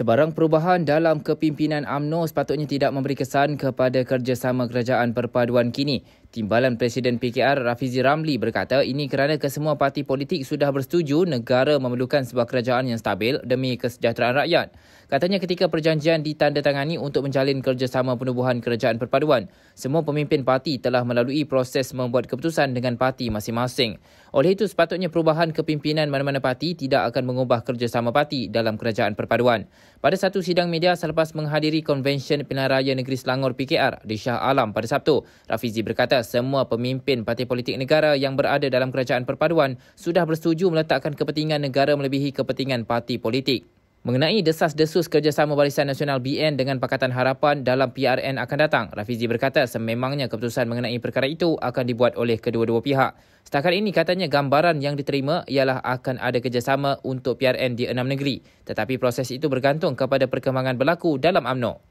Sebarang perubahan dalam kepimpinan AMNO sepatutnya tidak memberi kesan kepada kerjasama kerajaan perpaduan kini. Timbalan Presiden PKR Rafizi Ramli berkata ini kerana kesemua parti politik sudah bersetuju negara memerlukan sebuah kerajaan yang stabil demi kesejahteraan rakyat. Katanya ketika perjanjian ditandatangani untuk menjalin kerjasama penubuhan kerajaan perpaduan, semua pemimpin parti telah melalui proses membuat keputusan dengan parti masing-masing. Oleh itu sepatutnya perubahan kepimpinan mana-mana parti tidak akan mengubah kerjasama parti dalam kerajaan perpaduan. Pada satu sidang media selepas menghadiri konvensyen pilihan raya negeri Selangor PKR di Shah Alam pada Sabtu, Rafizi berkata semua pemimpin parti politik negara yang berada dalam kerajaan perpaduan sudah bersetuju meletakkan kepentingan negara melebihi kepentingan parti politik. Mengenai desas-desus kerjasama Barisan Nasional BN dengan Pakatan Harapan dalam PRN akan datang, Rafizi berkata sememangnya keputusan mengenai perkara itu akan dibuat oleh kedua-dua pihak. Setakat ini katanya gambaran yang diterima ialah akan ada kerjasama untuk PRN di enam negeri. Tetapi proses itu bergantung kepada perkembangan berlaku dalam AMNO.